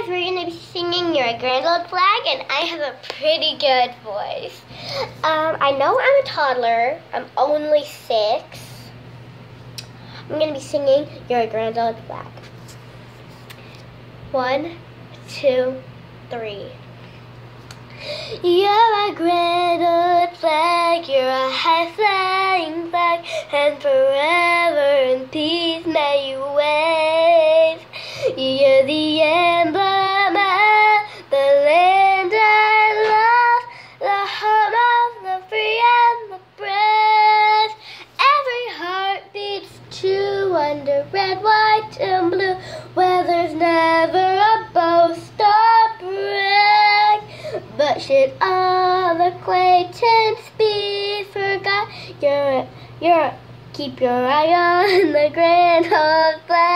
guys, we're gonna be singing your grand old flag, and I have a pretty good voice. Um, I know I'm a toddler. I'm only six. I'm gonna be singing your grand old flag. One, two, three. You're a grand old flag, you're a high flying flag, and forever in peace may you wave. You're the emblem under red, white, and blue, where there's never a boast or brag. But should all acquaintance be forgot, you're, you're, keep your eye on the grand old flag.